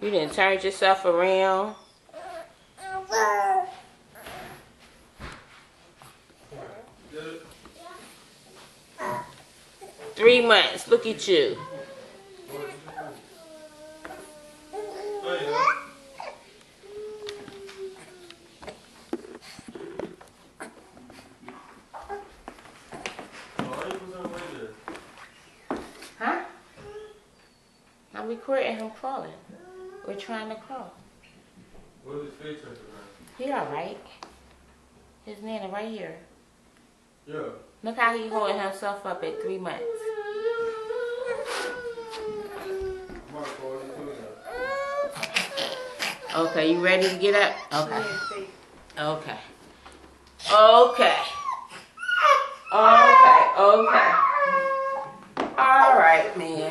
You didn't turn yourself around. Three months. Look at you. Huh? I'm recording him crawling. We're trying to crawl. What is his face at He alright. His nana right here. Yeah. Look how he holding himself up at three months. I'm about to call you too now. Okay, you ready to get up? Okay. Okay. Okay. Okay, okay. All right, man.